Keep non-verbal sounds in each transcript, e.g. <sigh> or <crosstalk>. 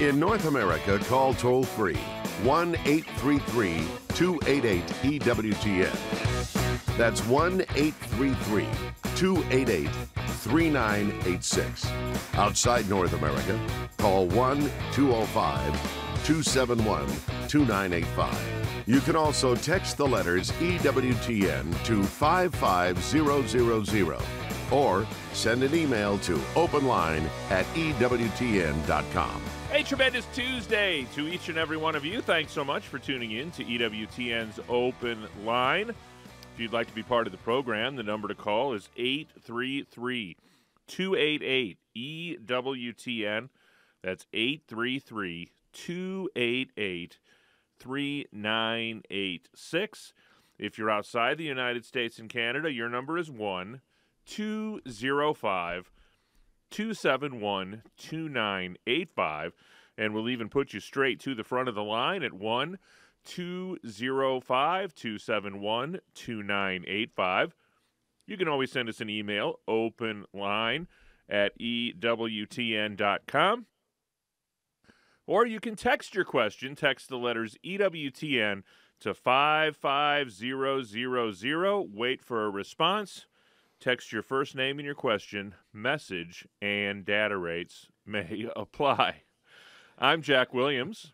In North America, call toll free 1 833 288 EWTN. That's 1 833 288 3986. Outside North America, call 1 205 271 2985. You can also text the letters EWTN to 55000 or send an email to openline at EWTN.com. Hey, tremendous Tuesday to each and every one of you. Thanks so much for tuning in to EWTN's Open Line. If you'd like to be part of the program, the number to call is 833 288 EWTN. That's 833 288 3986. If you're outside the United States and Canada, your number is 1 205 271 2985. And we'll even put you straight to the front of the line at 1 205 271 2985. You can always send us an email, open line at EWTN.com. Or you can text your question. Text the letters EWTN to 55000. Wait for a response. Text your first name and your question, message, and data rates may <laughs> apply. I'm Jack Williams,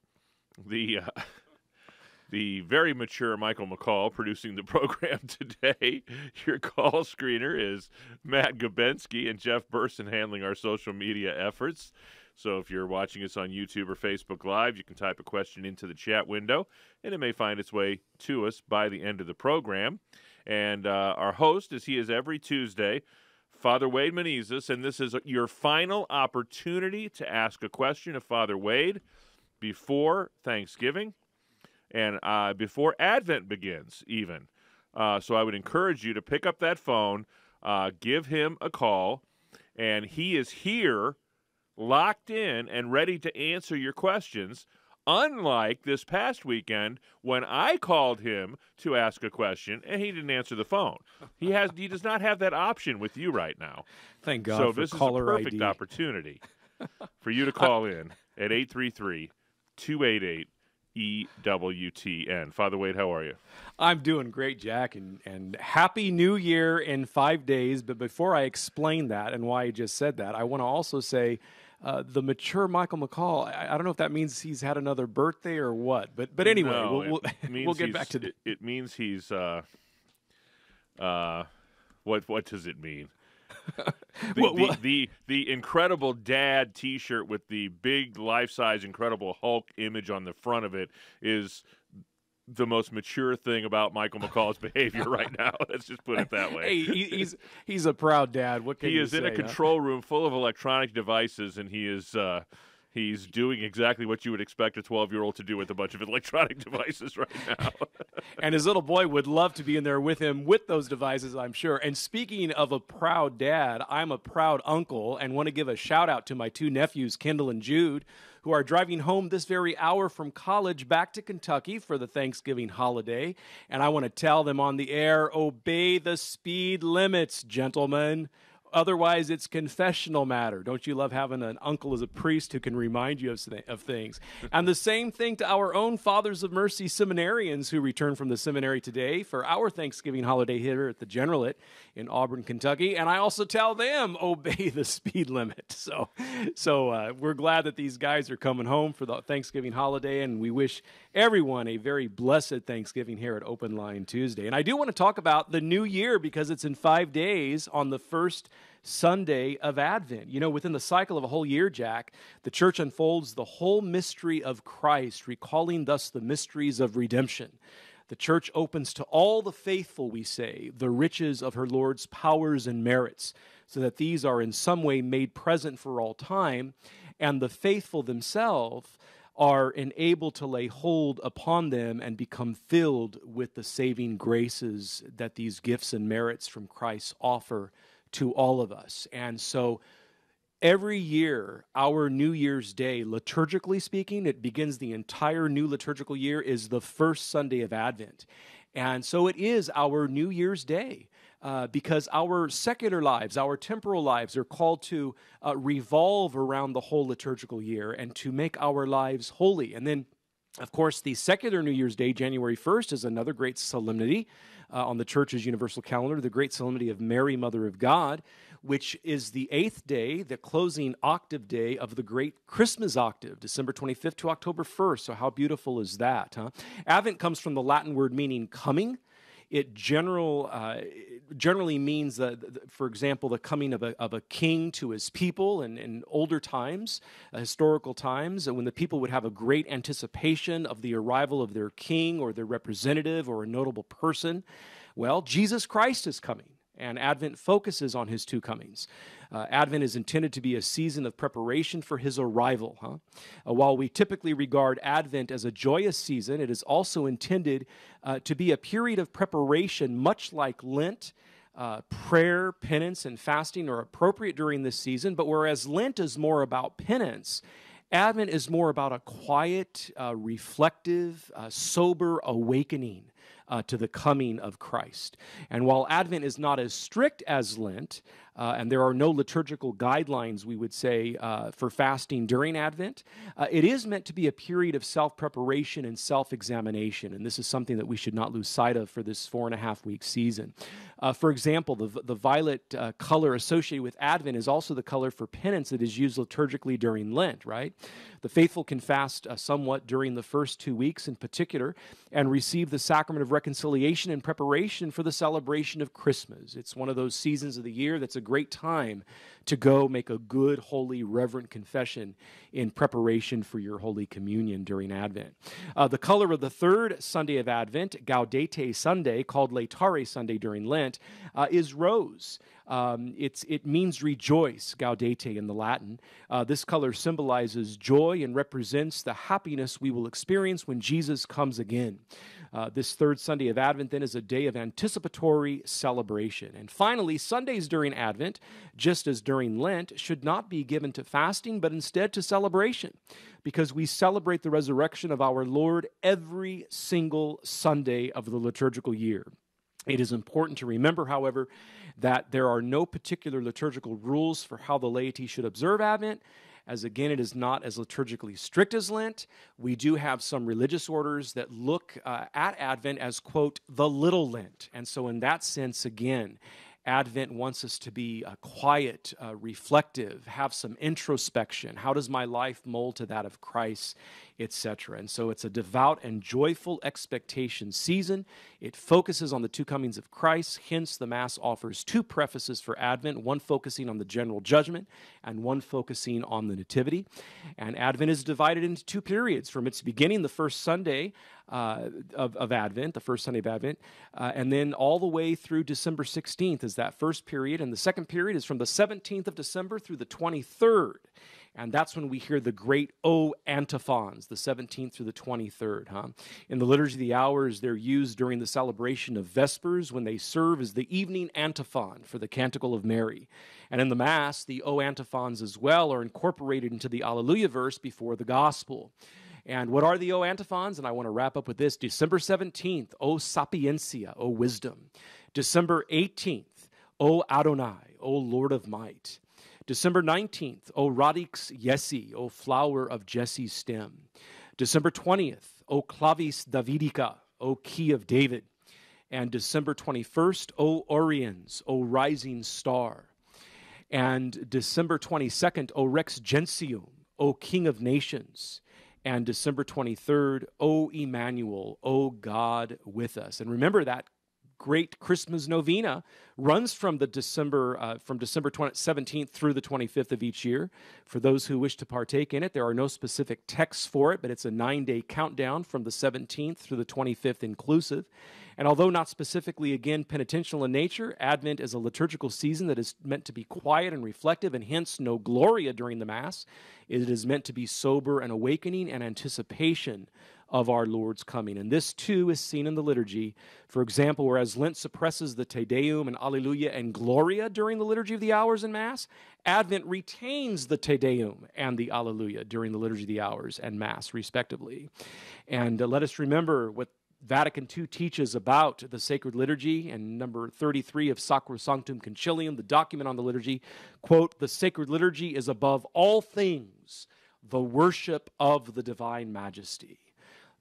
the uh, <laughs> the very mature Michael McCall producing the <laughs> program today. Your call screener is Matt Gabensky and Jeff Burson handling our social media efforts. So if you're watching us on YouTube or Facebook Live, you can type a question into the chat window, and it may find its way to us by the end of the program. And uh, our host, as he is every Tuesday, Father Wade Menezes, and this is your final opportunity to ask a question of Father Wade before Thanksgiving and uh, before Advent begins, even. Uh, so I would encourage you to pick up that phone, uh, give him a call, and he is here, locked in, and ready to answer your questions. Unlike this past weekend when I called him to ask a question and he didn't answer the phone. He has he does not have that option with you right now. Thank God so for this is a caller perfect ID. opportunity <laughs> for you to call in at 833 288 EWTN. Father Wade, how are you? I'm doing great, Jack, and, and happy new year in five days. But before I explain that and why I just said that, I want to also say uh, the mature Michael McCall, I, I don't know if that means he's had another birthday or what. But but anyway, No, we'll, we'll, <laughs> we'll get back to the. it, it means he's uh uh what what does it mean? <laughs> The, What- the, the the incredible dad T-shirt with the big life-size Incredible Hulk image on the front of it is the most mature thing about Michael McCall's <laughs> behavior right now. <laughs> Let's just put it that way. Hey, he, he's he's a proud dad. What can he is in a say, huh? control room full of electronic devices, and he is uh, he's doing exactly what you would expect a 12 year old to do with a bunch of electronic <laughs> devices right now. <laughs> and his little boy would love to be in there with him with those devices, I'm sure. And speaking of a proud dad, I'm a proud uncle and want to give a shout out to my two nephews, Kendall and Jude, who are driving home this very hour from college back to Kentucky for the Thanksgiving holiday. And I want to tell them on the air obey the speed limits, gentlemen. Otherwise, it's confessional matter. Don't you love having an uncle as a priest who can remind you of, of things? <laughs> and the same thing to our own Fathers of Mercy seminarians who return from the seminary today for our Thanksgiving holiday here at the Generalate in Auburn, Kentucky. And I also tell them <laughs> obey the speed limit. So, so uh, we're glad that these guys are coming home for the Thanksgiving holiday, and we wish everyone a very blessed Thanksgiving here at Open Line Tuesday. And I do want to talk about the new year because it's in five days on the first Sunday of Advent. You know, within the cycle of a whole year, Jack, the church unfolds the whole mystery of Christ, recalling thus the mysteries of redemption. The church opens to all the faithful, we say, the riches of her Lord's powers and merits, so that these are in some way made present for all time, and the faithful themselves are enabled to lay hold upon them and become filled with the saving graces that these gifts and merits from Christ offer to all of us. And so every year, our New Year's Day, liturgically speaking, it begins the entire new liturgical year, is the first Sunday of Advent. And so it is our New Year's Day. uh, because our secular lives, our temporal lives, are called to uh, revolve around the whole liturgical year and to make our lives holy. And then, of course, the secular New Year's Day, January 1st, is another great solemnity uh, on the church's universal calendar, the great solemnity of Mary, Mother of God, which is the eighth day, the closing octave day of the great Christmas octave, December 25th to October 1st. So, how beautiful is that, huh? Advent comes from the Latin word meaning coming it general uh, generally means that, for example, the coming of a, of a king to his people in, in older times, uh, historical times, when the people would have a great anticipation of the arrival of their king or their representative or a notable person. Well, Jesus Christ is coming and Advent focuses on his two comings. Uh, Advent is intended to be a season of preparation for his arrival. Huh? Uh, while we typically regard Advent as a joyous season, it is also intended uh, to be a period of preparation, much like Lent. Uh, prayer, penance, and fasting are appropriate during this season, but whereas Lent is more about penance, Advent is more about a quiet, uh, reflective, uh, sober awakening uh, to the coming of Christ. And while Advent is not as strict as Lent, uh, and there are no liturgical guidelines, we would say, uh, for fasting during Advent. Uh, it is meant to be a period of self preparation and self examination, and this is something that we should not lose sight of for this four and a half week season. Uh, for example, the, the violet uh, color associated with Advent is also the color for penance that is used liturgically during Lent, right? The faithful can fast uh, somewhat during the first two weeks in particular and receive the sacrament of reconciliation in preparation for the celebration of Christmas. It's one of those seasons of the year that's a great time to go make a good, holy, reverent confession in preparation for your Holy Communion during Advent. Uh, the color of the third Sunday of Advent, Gaudete Sunday, called Laetare Sunday during Lent, uh, is rose. Um, it means rejoice, gaudete in the Latin. Uh, this color symbolizes joy and represents the happiness we will experience when Jesus comes again. Uh, this third Sunday of Advent then is a day of anticipatory celebration. And finally, Sundays during Advent, just as during Lent, should not be given to fasting, but instead to celebration, because we celebrate the resurrection of our Lord every single Sunday of the liturgical year. It is important to remember, however, that there are no particular liturgical rules for how the laity should observe Advent as again, it is not as liturgically strict as Lent. We do have some religious orders that look uh, at Advent as, quote, the little Lent. And so, in that sense, again, Advent wants us to be uh, quiet, uh, reflective, have some introspection. How does my life mold to that of Christ? etc. And so it's a devout and joyful expectation season. It focuses on the two comings of Christ. Hence, the Mass offers two prefaces for Advent one focusing on the general judgment and one focusing on the Nativity. And Advent is divided into two periods from its beginning, the first Sunday. Uh, of, of, Advent, the first Sunday of Advent, uh, and then all the way through December 16th is that first period. And the second period is from the 17th of December through the 23rd. And that's when we hear the great O antiphons, the 17th through the 23rd. Huh? In the Liturgy of the Hours, they're used during the celebration of Vespers when they serve as the evening antiphon for the Canticle of Mary. And in the Mass, the O antiphons as well are incorporated into the Alleluia verse before the Gospel. And what are the O antiphons? And I want to wrap up with this December 17th, O sapientia, O wisdom. December 18th, O Adonai, O Lord of might. December 19th, O Radix Jesse, O flower of Jesse's stem. December 20th, O Clavis Davidica, O key of David. And December 21st, O Oriens, O rising star. And December 22nd, O Rex Gentium, O King of nations. And December 23rd, O Emmanuel, O God with us. And remember that great Christmas novena runs from the December uh, from December 20, 17th through the 25th of each year. For those who wish to partake in it, there are no specific texts for it, but it's a nine-day countdown from the 17th through the 25th inclusive. And although not specifically again penitential in nature, Advent is a liturgical season that is meant to be quiet and reflective, and hence no Gloria during the Mass. It is meant to be sober and awakening and anticipation of our Lord's coming. And this too is seen in the liturgy. For example, whereas Lent suppresses the Te Deum and Alleluia and Gloria during the Liturgy of the Hours and Mass, Advent retains the Te Deum and the Alleluia during the Liturgy of the Hours and Mass, respectively. And uh, let us remember what Vatican II teaches about the sacred liturgy, and number 33 of Sacrosanctum Concilium, the document on the liturgy, quote, the sacred liturgy is above all things the worship of the divine majesty.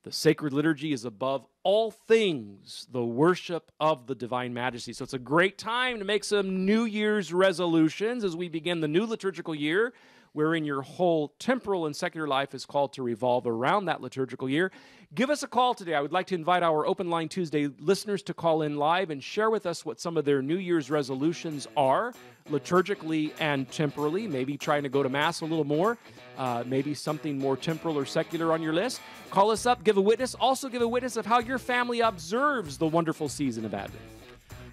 The sacred liturgy is above all things the worship of the divine majesty. So it's a great time to make some New Year's resolutions as we begin the new liturgical year, wherein your whole temporal and secular life is called to revolve around that liturgical year. Give us a call today. I would like to invite our Open Line Tuesday listeners to call in live and share with us what some of their New Year's resolutions are, liturgically and temporally. Maybe trying to go to Mass a little more, uh, maybe something more temporal or secular on your list. Call us up, give a witness. Also, give a witness of how your family observes the wonderful season of Advent.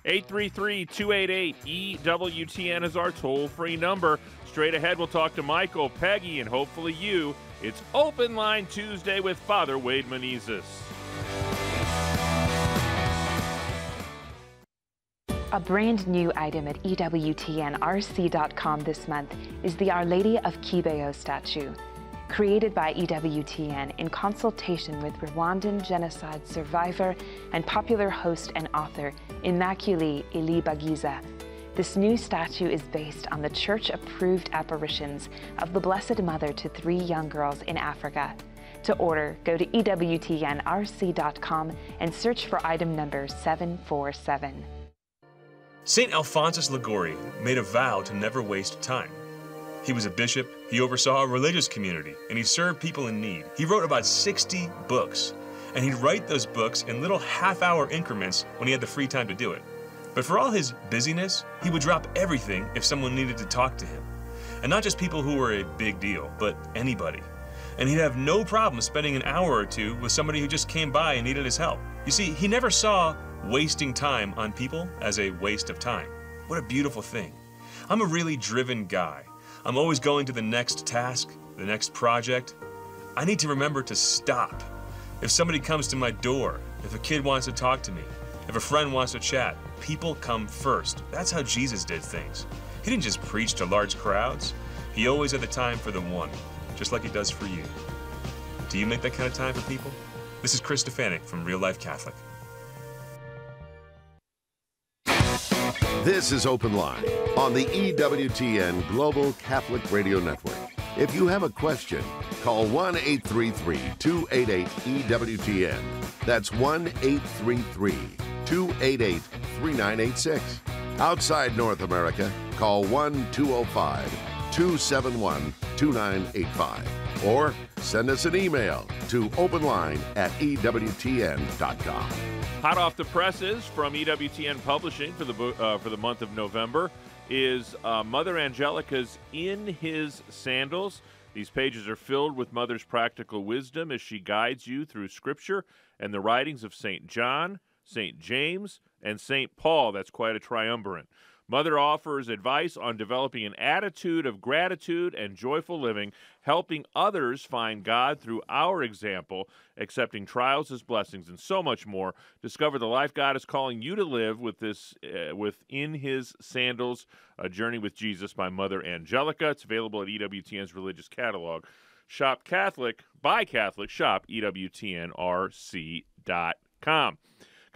833 288 EWTN is our toll free number. Straight ahead, we'll talk to Michael, Peggy, and hopefully you. It's Open Line Tuesday with Father Wade Menezes. A brand new item at EWTNRC.com this month is the Our Lady of Kibeho statue. Created by EWTN in consultation with Rwandan genocide survivor and popular host and author Immaculée Ilibagiza. This new statue is based on the church approved apparitions of the Blessed Mother to three young girls in Africa. To order, go to EWTNRC.com and search for item number 747. St. Alphonsus Liguori made a vow to never waste time. He was a bishop, he oversaw a religious community, and he served people in need. He wrote about 60 books, and he'd write those books in little half hour increments when he had the free time to do it. But for all his busyness, he would drop everything if someone needed to talk to him. And not just people who were a big deal, but anybody. And he'd have no problem spending an hour or two with somebody who just came by and needed his help. You see, he never saw wasting time on people as a waste of time. What a beautiful thing. I'm a really driven guy. I'm always going to the next task, the next project. I need to remember to stop. If somebody comes to my door, if a kid wants to talk to me, if a friend wants to chat, people come first. That's how Jesus did things. He didn't just preach to large crowds, he always had the time for the one, just like he does for you. Do you make that kind of time for people? This is Chris Stefanick from Real Life Catholic. This is Open Line on the EWTN Global Catholic Radio Network. If you have a question, call 1 833 288 EWTN. That's 1 833 288 3986. Outside North America, call 1 205 271 2985. Or send us an email to openline at EWTN.com. Hot off the presses from EWTN Publishing for the uh, for the month of November is uh, Mother Angelica's "In His Sandals." These pages are filled with Mother's practical wisdom as she guides you through Scripture and the writings of Saint John, St. James, and St. Paul. That's quite a triumvirate. Mother offers advice on developing an attitude of gratitude and joyful living, helping others find God through our example, accepting trials as blessings, and so much more. Discover the life God is calling you to live with this, uh, within His sandals. A journey with Jesus by Mother Angelica. It's available at EWTN's religious catalog. Shop Catholic, buy Catholic. Shop EWTNRC.com.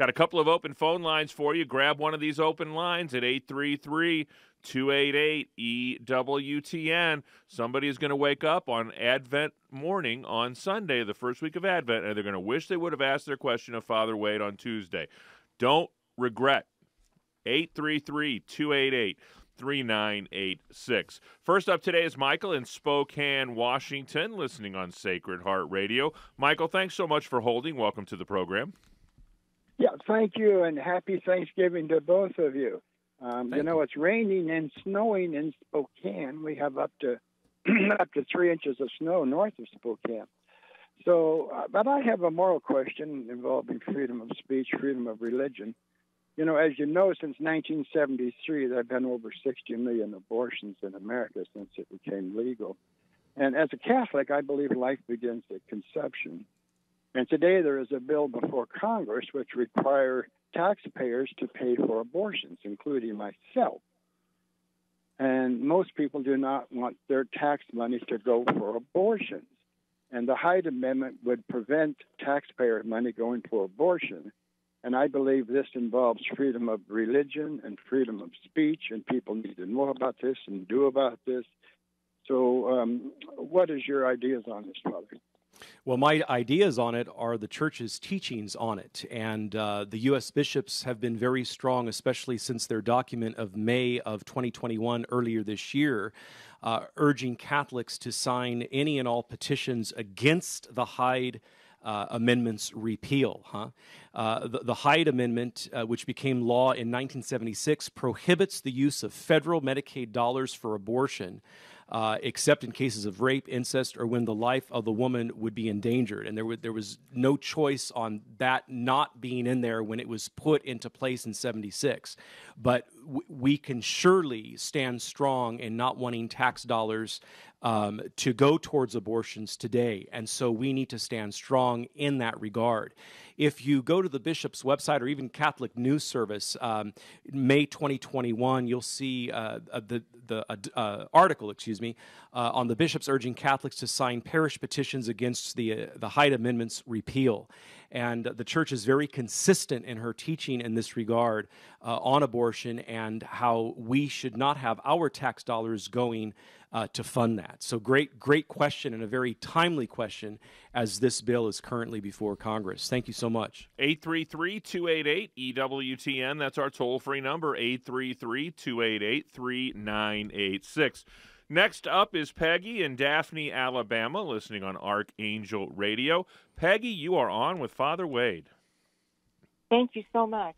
Got a couple of open phone lines for you. Grab one of these open lines at 833 288 EWTN. Somebody is going to wake up on Advent morning on Sunday, the first week of Advent, and they're going to wish they would have asked their question of Father Wade on Tuesday. Don't regret. 833 288 3986. First up today is Michael in Spokane, Washington, listening on Sacred Heart Radio. Michael, thanks so much for holding. Welcome to the program. Yeah, thank you, and happy Thanksgiving to both of you. Um, you know, you. it's raining and snowing in Spokane. We have up to <clears throat> up to three inches of snow north of Spokane. So, uh, but I have a moral question involving freedom of speech, freedom of religion. You know, as you know, since 1973, there have been over 60 million abortions in America since it became legal. And as a Catholic, I believe life begins at conception. And today there is a bill before Congress which require taxpayers to pay for abortions, including myself. And most people do not want their tax money to go for abortions. and the Hyde Amendment would prevent taxpayer money going for abortion. And I believe this involves freedom of religion and freedom of speech, and people need to know about this and do about this. So, um, what is your ideas on this, Father? Well, my ideas on it are the church's teachings on it. And uh, the U.S. bishops have been very strong, especially since their document of May of 2021, earlier this year, uh, urging Catholics to sign any and all petitions against the Hyde. Uh, amendments repeal. Huh? Uh, the, the, Hyde Amendment, uh, which became law in 1976, prohibits the use of federal Medicaid dollars for abortion uh, except in cases of rape, incest, or when the life of the woman would be endangered. And there, w- there was no choice on that not being in there when it was put into place in 76. But w- we can surely stand strong in not wanting tax dollars um, to go towards abortions today. And so we need to stand strong in that regard. If you go to the bishop's website or even Catholic News Service, um, May 2021, you'll see uh, uh the, the uh, uh, article, excuse me, uh, on the bishops urging Catholics to sign parish petitions against the, the Hyde Amendment's repeal. And the church is very consistent in her teaching in this regard on abortion and how we should not have our tax dollars going uh, to fund that. So great, great question and a very timely question as this bill is currently before Congress. Thank you so much. 833 288 EWTN. That's our toll free number, 833 288 3986. Next up is Peggy in Daphne, Alabama, listening on Archangel Radio. Peggy, you are on with Father Wade. Thank you so much.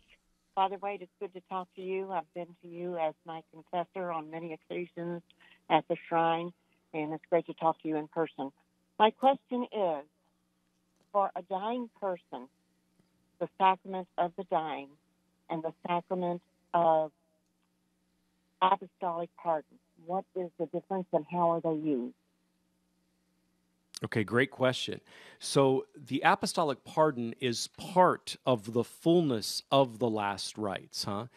Father Wade, it's good to talk to you. I've been to you as my confessor on many occasions at the shrine, and it's great to talk to you in person. My question is for a dying person, the sacrament of the dying and the sacrament of apostolic pardon, what is the difference and how are they used? Okay, great question. So, the apostolic pardon is part of the fullness of the last rites, huh?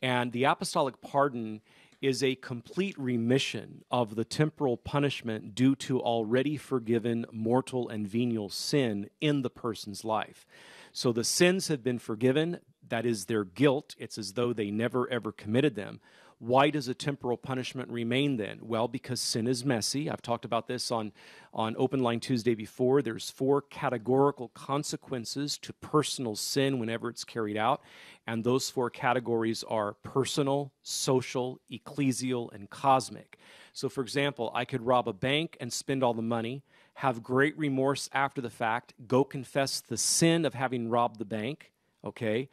And the apostolic pardon is a complete remission of the temporal punishment due to already forgiven mortal and venial sin in the person's life. So the sins have been forgiven, that is their guilt. It's as though they never ever committed them. Why does a temporal punishment remain then? Well, because sin is messy. I've talked about this on, on Open Line Tuesday before. There's four categorical consequences to personal sin whenever it's carried out. And those four categories are personal, social, ecclesial, and cosmic. So, for example, I could rob a bank and spend all the money, have great remorse after the fact, go confess the sin of having robbed the bank, okay?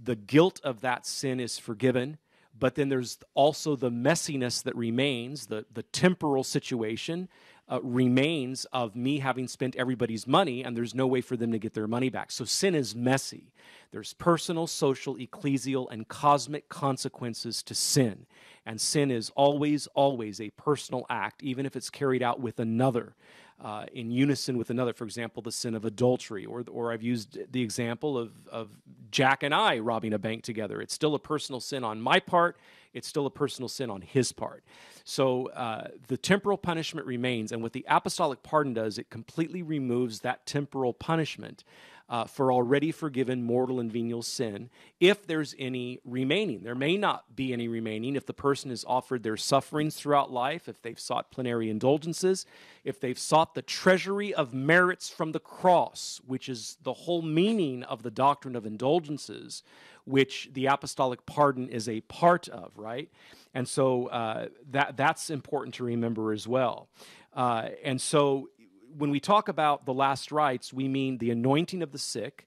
The guilt of that sin is forgiven but then there's also the messiness that remains, the, the temporal situation uh, remains of me having spent everybody's money, and there's no way for them to get their money back. So sin is messy. There's personal, social, ecclesial, and cosmic consequences to sin. And sin is always, always a personal act, even if it's carried out with another uh, in unison with another. For example, the sin of adultery, or, or I've used the example of, of Jack and I robbing a bank together. It's still a personal sin on my part, it's still a personal sin on his part. So uh, the temporal punishment remains, and what the apostolic pardon does, it completely removes that temporal punishment uh, for already forgiven mortal and venial sin if there's any remaining. There may not be any remaining if the person has offered their sufferings throughout life, if they've sought plenary indulgences, if they've sought the treasury of merits from the cross, which is the whole meaning of the doctrine of indulgences, which the apostolic pardon is a part of, right? And so uh, that, that's important to remember as well. Uh, and so when we talk about the last rites, we mean the anointing of the sick,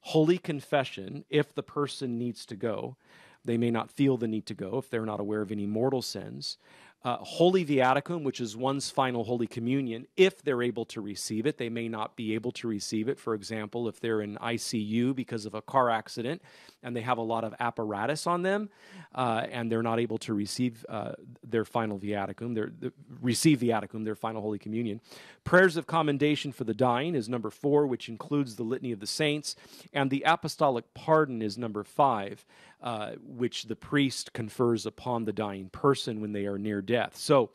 holy confession, if the person needs to go. They may not feel the need to go if they're not aware of any mortal sins uh, Holy Viaticum, which is one's final Holy Communion, if they're able to receive it. They may not be able to receive it. For example, if they're in ICU because of a car accident and they have a lot of apparatus on them uh, and they're not able to receive uh, their final Viaticum, their, the, receive Viaticum, their final Holy Communion. Prayers of commendation for the dying is number four, which includes the Litany of the Saints. And the Apostolic Pardon is number five uh, which the priest confers upon the dying person when they are near death. So,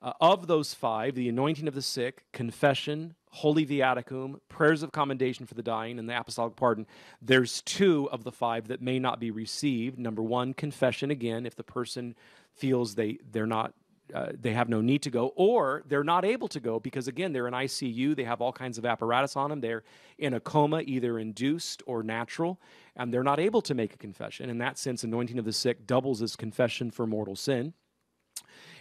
Uh, of those five, the anointing of the sick, confession, holy viaticum, prayers of commendation for the dying, and the apostolic pardon, there's two of the five that may not be received. Number one, confession again, if the person feels they, they're not uh, they have no need to go, or they're not able to go because, again, they're in ICU. They have all kinds of apparatus on them. They're in a coma, either induced or natural, and they're not able to make a confession. In that sense, anointing of the sick doubles as confession for mortal sin.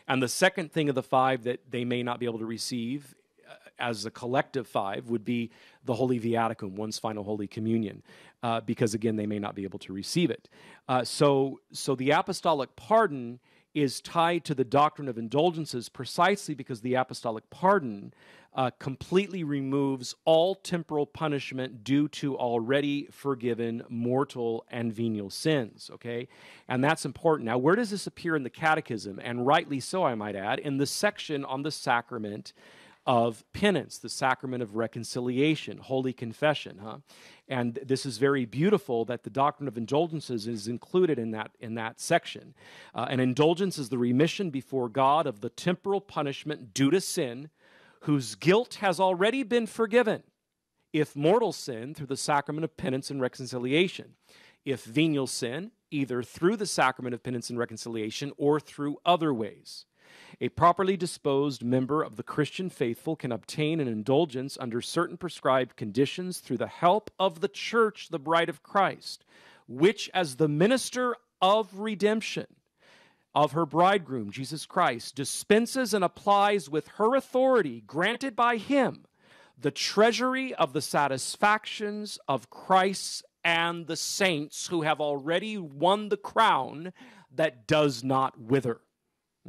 And the second thing of the five that they may not be able to receive uh, as a collective five would be the Holy Viaticum, one's final Holy Communion, uh, because again, they may not be able to receive it. Uh, so, so the apostolic pardon is tied to the doctrine of indulgences precisely because the apostolic pardon uh, completely removes all temporal punishment due to already forgiven mortal and venial sins. Okay? And that's important. Now, where does this appear in the Catechism? And rightly so, I might add, in the section on the sacrament of penance, the sacrament of reconciliation, holy confession, huh? And this is very beautiful that the doctrine of indulgences is included in that in that section. Uh, an indulgence is the remission before God of the temporal punishment due to sin, whose guilt has already been forgiven, if mortal sin through the sacrament of penance and reconciliation, if venial sin either through the sacrament of penance and reconciliation or through other ways. A properly disposed member of the Christian faithful can obtain an indulgence under certain prescribed conditions through the help of the church, the bride of Christ, which, as the minister of redemption of her bridegroom, Jesus Christ, dispenses and applies with her authority granted by him the treasury of the satisfactions of Christ and the saints who have already won the crown that does not wither.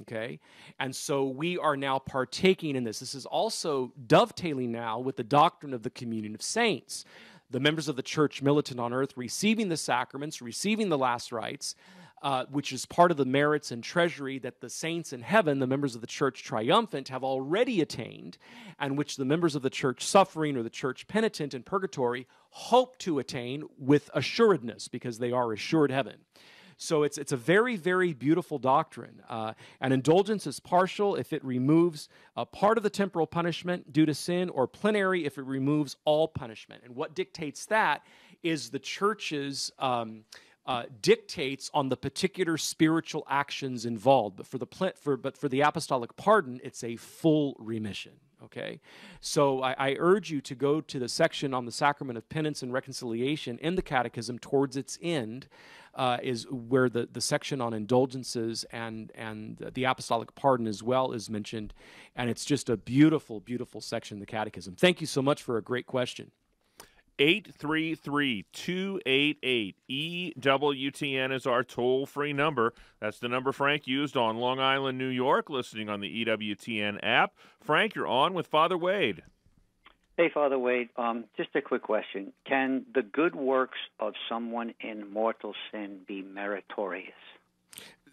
Okay? And so we are now partaking in this. This is also dovetailing now with the doctrine of the communion of saints. The members of the church militant on earth receiving the sacraments, receiving the last rites, uh, which is part of the merits and treasury that the saints in heaven, the members of the church triumphant, have already attained, and which the members of the church suffering or the church penitent in purgatory hope to attain with assuredness because they are assured heaven. So it's, it's a very, very beautiful doctrine. Uh, and indulgence is partial if it removes a part of the temporal punishment due to sin, or plenary if it removes all punishment. And what dictates that is the church's. Um, uh, dictates on the particular spiritual actions involved. But for the for but for the apostolic pardon, it's a full remission. Okay, so I, I, urge you to go to the section on the sacrament of penance and reconciliation in the Catechism towards its end uh, is where the, the section on indulgences and, and the apostolic pardon as well is mentioned. And it's just a beautiful, beautiful section of the Catechism. Thank you so much for a great question. 833 288 EWTN is our toll free number. That's the number Frank used on Long Island, New York, listening on the EWTN app. Frank, you're on with Father Wade. Hey, Father Wade. Um, just a quick question: Can the good works of someone in mortal sin be meritorious?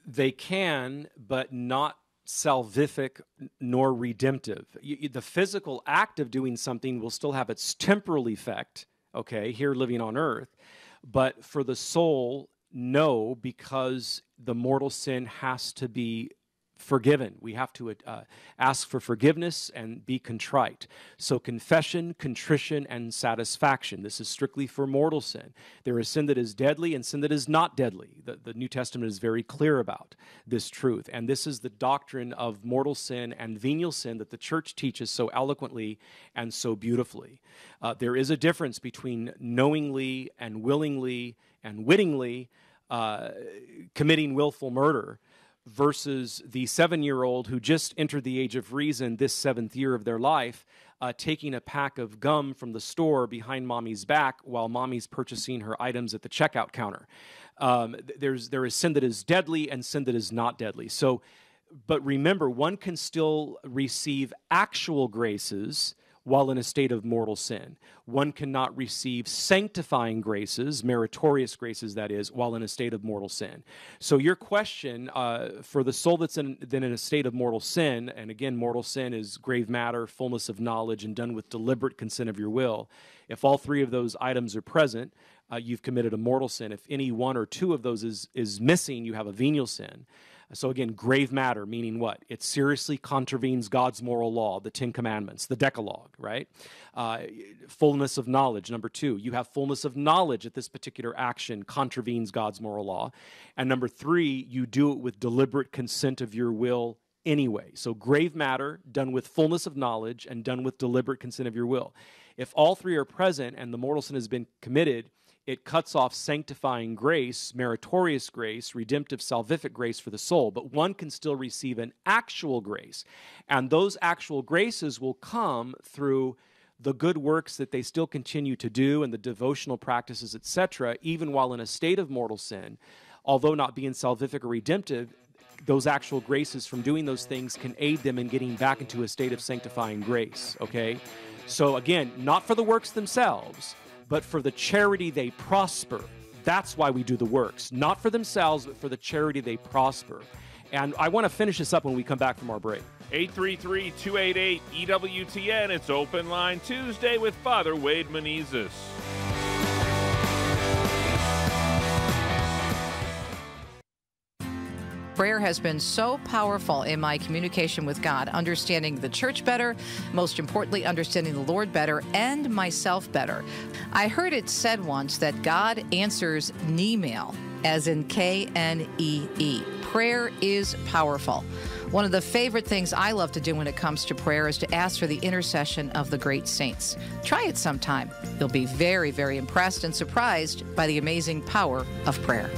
They can, but not salvific nor redemptive. You, the physical act of doing something will still have its temporal effect, okay, here living on earth, but for the soul, no, because the mortal sin has to be forgiven. We have to uh, ask for forgiveness and be contrite. So, confession, contrition, and satisfaction. This is strictly for mortal sin. There is sin that is deadly and sin that is not deadly. The, the New Testament is very clear about this truth. And this is the doctrine of mortal sin and venial sin that the church teaches so eloquently and so beautifully. Uh, there is a difference between knowingly and willingly and wittingly uh, committing willful murder versus the seven year old who just entered the age of reason this seventh year of their life, uh, taking a pack of gum from the store behind mommy's back while mommy's purchasing her items at the checkout counter. Um, there's, there is sin that is deadly and sin that is not deadly. So, but remember, one can still receive actual graces while in a state of mortal sin. One cannot receive sanctifying graces, meritorious graces, that is, while in a state of mortal sin. So, your question uh, for the soul that's in, then in a state of mortal sin, and again, mortal sin is grave matter, fullness of knowledge, and done with deliberate consent of your will. If all three of those items are present, uh, you've committed a mortal sin. If any one or two of those is, is missing, you have a venial sin. So, again, grave matter, meaning what? It seriously contravenes God's moral law, the Ten Commandments, the Decalogue, right? Uh, fullness of knowledge, number two. You have fullness of knowledge that this particular action contravenes God's moral law. And number three, you do it with deliberate consent of your will anyway. So, grave matter done with fullness of knowledge and done with deliberate consent of your will. If all three are present and the mortal sin has been committed, it cuts off sanctifying grace, meritorious grace, redemptive salvific grace for the soul, but one can still receive an actual grace. And those actual graces will come through the good works that they still continue to do and the devotional practices, etc., even while in a state of mortal sin, although not being salvific or redemptive, those actual graces from doing those things can aid them in getting back into a state of sanctifying grace, okay? So again, not for the works themselves, but for the charity they prosper. That's why we do the works, not for themselves, but for the charity they prosper. And I want to finish this up when we come back from our break. 833 288 EWTN. It's Open Line Tuesday with Father Wade Menezes. Prayer has been so powerful in my communication with God, understanding the church better, most importantly, understanding the Lord better, and myself better. I heard it said once that God answers Knee-mail, as in K N E E. Prayer is powerful. One of the favorite things I love to do when it comes to prayer is to ask for the intercession of the great saints. Try it sometime. You'll be very, very impressed and surprised by the amazing power of prayer.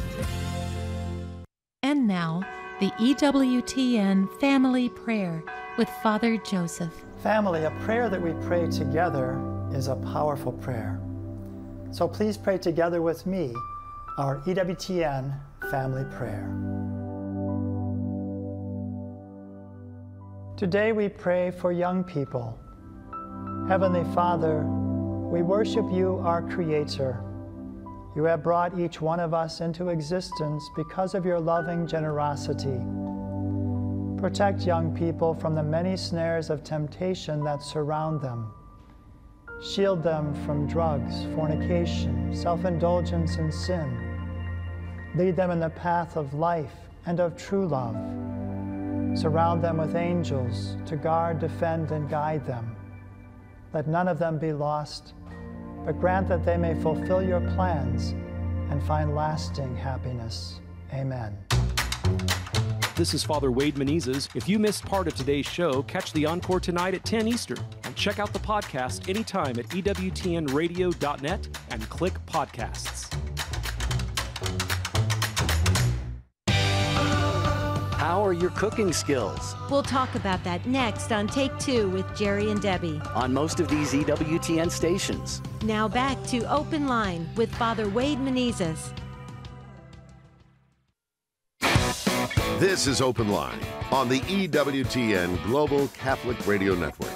And now, the EWTN Family Prayer with Father Joseph. Family, a prayer that we pray together is a powerful prayer. So please pray together with me our EWTN Family Prayer. Today we pray for young people. Heavenly Father, we worship you, our Creator. You have brought each one of us into existence because of your loving generosity. Protect young people from the many snares of temptation that surround them. Shield them from drugs, fornication, self indulgence, and sin. Lead them in the path of life and of true love. Surround them with angels to guard, defend, and guide them. Let none of them be lost but grant that they may fulfill your plans and find lasting happiness. Amen. This is Father Wade Menezes. If you missed part of today's show, catch the encore tonight at 10 Eastern. And check out the podcast anytime at EWTNradio.net and click podcasts. How are your cooking skills? We'll talk about that next on Take Two with Jerry and Debbie. On most of these EWTN stations. Now back to Open Line with Father Wade Menezes. This is Open Line on the EWTN Global Catholic Radio Network.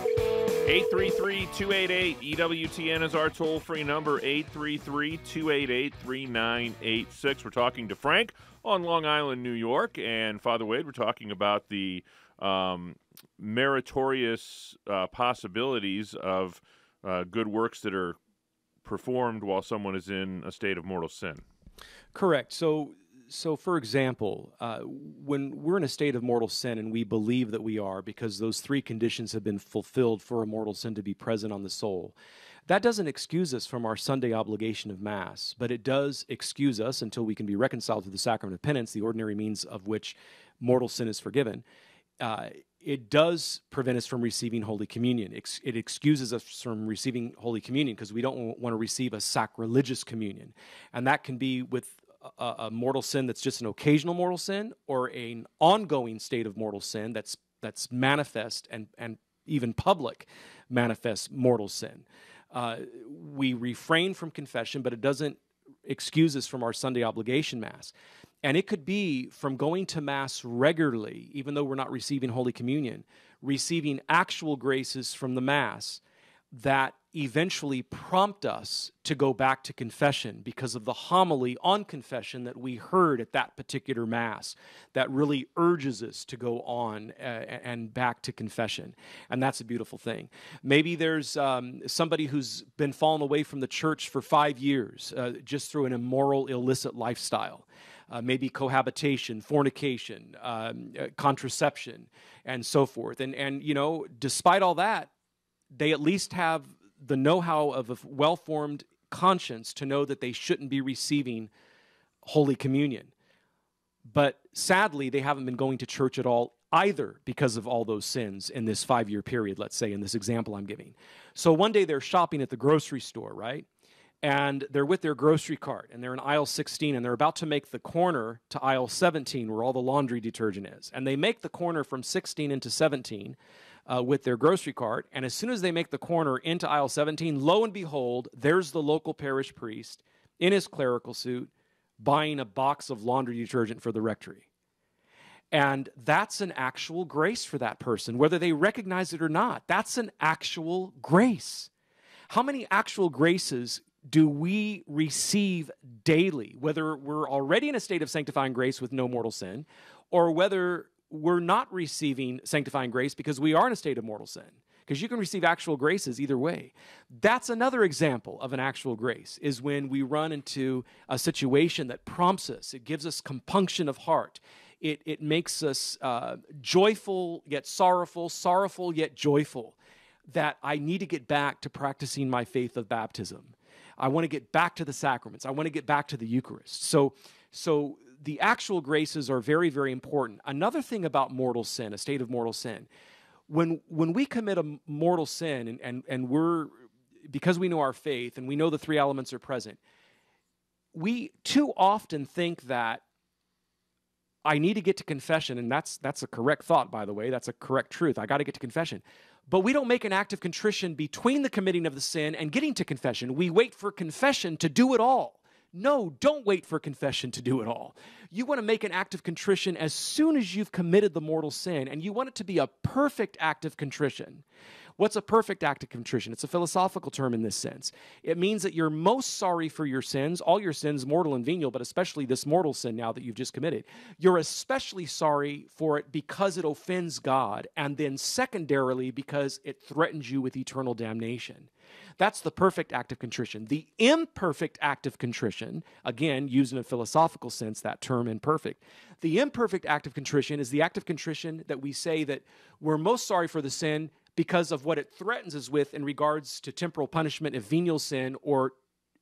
833 288 EWTN is our toll free number 833 288 3986. We're talking to Frank on Long Island, New York, and Father Wade. We're talking about the um, meritorious uh, possibilities of uh, good works that are performed while someone is in a state of mortal sin. Correct. So, so for example, uh, when we're in a state of mortal sin and we believe that we are because those three conditions have been fulfilled for a mortal sin to be present on the soul, that doesn't excuse us from our Sunday obligation of Mass, but it does excuse us until we can be reconciled to the sacrament of penance, the ordinary means of which mortal sin is forgiven. Uh, it does prevent us from receiving Holy Communion. It excuses us from receiving Holy Communion because we don't want to receive a sacrilegious communion. And that can be with a, a, mortal sin that's just an occasional mortal sin or an ongoing state of mortal sin that's, that's manifest and, and even public manifest mortal sin. Uh, we refrain from confession, but it doesn't excuse us from our Sunday obligation Mass. And it could be from going to Mass regularly, even though we're not receiving Holy Communion, receiving actual graces from the Mass that eventually prompt us to go back to confession because of the homily on confession that we heard at that particular Mass that really urges us to go on uh, and back to confession. And that's a beautiful thing. Maybe there's um, somebody who's been fallen away from the church for five years uh, just through an immoral, illicit lifestyle. uh, maybe cohabitation, fornication, um, uh, contraception, and so forth. And, and, you know, despite all that, they at least have the know how of a well formed conscience to know that they shouldn't be receiving Holy Communion. But sadly, they haven't been going to church at all either because of all those sins in this five year period, let's say, in this example I'm giving. So one day they're shopping at the grocery store, right? And they're with their grocery cart and they're in aisle 16 and they're about to make the corner to aisle 17 where all the laundry detergent is. And they make the corner from 16 into 17 uh, with their grocery cart. And as soon as they make the corner into aisle 17, lo and behold, there's the local parish priest in his clerical suit buying a box of laundry detergent for the rectory. And that's an actual grace for that person, whether they recognize it or not. That's an actual grace. How many actual graces do we receive daily, whether we're already in a state of sanctifying grace with no mortal sin, or whether we're not receiving sanctifying grace because we are in a state of mortal sin? Because you can receive actual graces either way. That's another example of an actual grace, is when we run into a situation that prompts us, it gives us compunction of heart it, it makes us uh, joyful yet sorrowful, sorrowful yet joyful. That I need to get back to practicing my faith of baptism. I want to get back to the sacraments. I want to get back to the Eucharist. So, so the actual graces are very, very important. Another thing about mortal sin, a state of mortal sin, when when we commit a mortal sin and, and, and we're because we know our faith and we know the three elements are present, we too often think that I need to get to confession, and that's that's a correct thought, by the way. That's a correct truth. I got to get to confession. But we don't make an act of contrition between the committing of the sin and getting to confession. We wait for confession to do it all. No, don't wait for confession to do it all. You want to make an act of contrition as soon as you've committed the mortal sin, and you want it to be a perfect act of contrition. What's a perfect act of contrition? It's a philosophical term in this sense. It means that you're most sorry for your sins, all your sins, mortal and venial, but especially this mortal sin now that you've just committed. You're especially sorry for it because it offends God, and then secondarily because it threatens you with eternal damnation. That's the perfect act of contrition. The imperfect act of contrition, again, used in a philosophical sense, that term imperfect. The imperfect act of contrition is the act of contrition that we say that we're most sorry for the sin because of what it threatens us with in regards to temporal punishment if venial sin or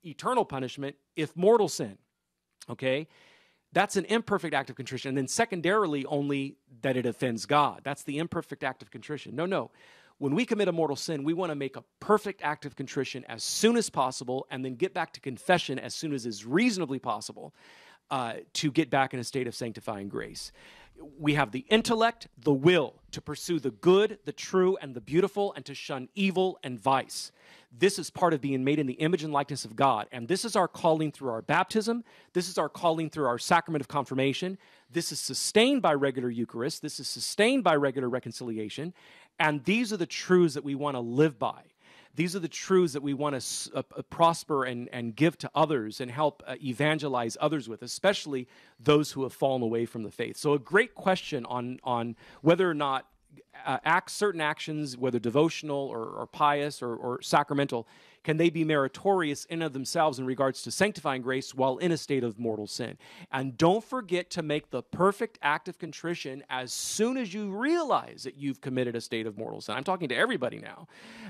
eternal punishment if mortal sin. Okay? That's an imperfect act of contrition. And then, secondarily, only that it offends God. That's the imperfect act of contrition. No, no. When we commit a mortal sin, we want to make a perfect act of contrition as soon as possible and then get back to confession as soon as is reasonably possible uh, to get back in a state of sanctifying grace we have the intellect, the will to pursue the good, the true, and the beautiful, and to shun evil and vice. This is part of being made in the image and likeness of God. And this is our calling through our baptism. This is our calling through our sacrament of confirmation. This is sustained by regular Eucharist. This is sustained by regular reconciliation. And these are the truths that we want to live by. These are the truths that we want to uh, uh, prosper and, and give to others and help uh, evangelize others with, especially those who have fallen away from the faith. So, a great question on, on whether or not uh, act certain actions, whether devotional or, or pious or, or, sacramental, can they be meritorious in of themselves in regards to sanctifying grace while in a state of mortal sin? And don't forget to make the perfect act of contrition as soon as you realize that you've committed a state of mortal sin. I'm talking to everybody now.